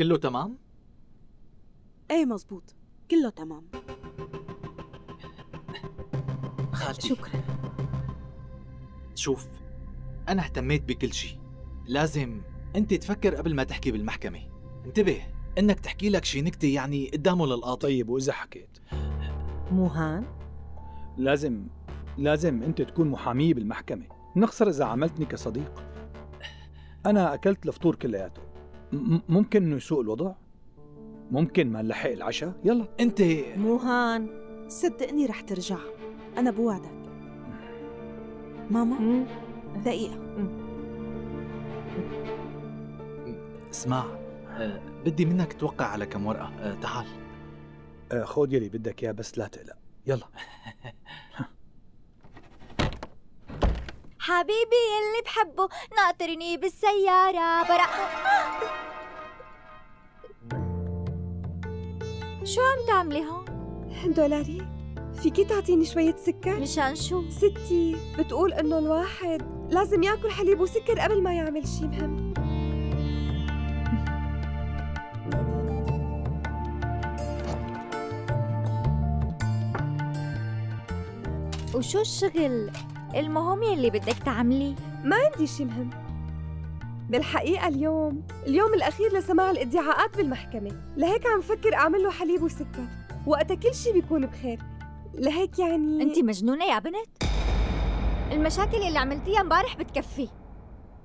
كله تمام؟ إيه مزبوط كله تمام. خالتي. شكرا. شوف أنا اهتميت بكل شيء. لازم أنت تفكر قبل ما تحكي بالمحكمة. انتبه إنك تحكي لك شي نكتة يعني قدامه للقاضي. طيب وإذا حكيت؟ موهان؟ لازم لازم أنت تكون محامية بالمحكمة. نخسر إذا عملتني كصديق. أنا أكلت الفطور كلياته. ممكن إنه يسوء الوضع؟ ممكن ما نلحق العشاء؟ يلا. أنت موهان صدقني رح ترجع. أنا بوعدك. ماما؟ مم. دقيقة. اسمع أه بدي منك توقع على كم ورقة. أه تعال. آه، خود يلي بدك إياه بس لا تقلق. يلا. حبيبي اللي بحبه ناطرني بالسيارة. برا تعملي هون؟ دولاري فيكي تعطيني شوية سكر؟ مشان شو؟ ستي بتقول إنه الواحد لازم يأكل حليب وسكر قبل ما يعمل شي مهم وشو الشغل المهم يلي بدك تعمليه؟ ما عندي شي مهم بالحقيقة اليوم اليوم الأخير لسماع الإدعاءات بالمحكمة. لهيك عم فكر أعمل له حليب وسكر. وقتها كل شي بيكون بخير. لهيك يعني أنت مجنونة يا بنت؟ المشاكل يلي عملتيها امبارح بتكفي.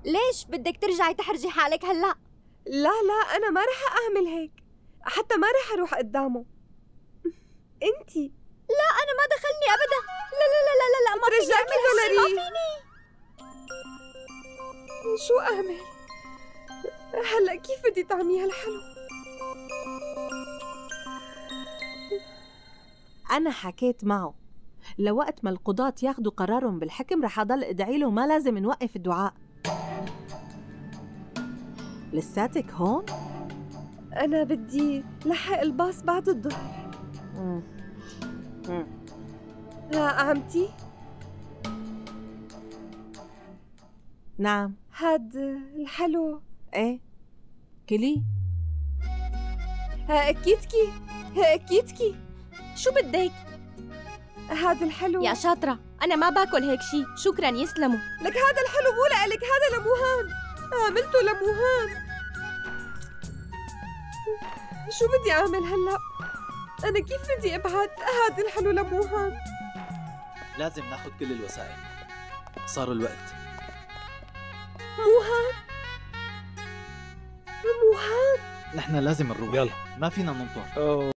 ليش بدك ترجعي تحرجي حالك هلأ؟ لا لا أنا ما رح أعمل هيك. حتى ما رح أروح قدامه. انتي لا أنا ما دخلني ابدا. لا لا لا لا لا, لا ما فيني. هالشي، ما. فيني. شو أعمل؟ هلا كيف بدي طعمي هالحلو؟ أنا حكيت معه. لوقت ما القضاة ياخدوا قرارهم بالحكم رح أضل أدعي له وما لازم نوقف الدعاء. لساتك هون؟ أنا بدي لحق الباص بعد الظهر. عمتي نعم. هاد الحلو. إيه؟ كلي كيتكي كيتكي شو بدك؟ هاد الحلو. يا شاطرة أنا ما باكل هيك شي. شكرا يسلموا. لك هذا الحلو مو لك هذا لموهان. عملته لموهان. شو بدي أعمل هلأ؟ أنا كيف بدي أبعت هذا الحلو لموهان؟ لازم ناخد كل الوسائل. صار الوقت. موهان؟ موهان نحن لازم نروح يلا. ما فينا ننطر. أوه.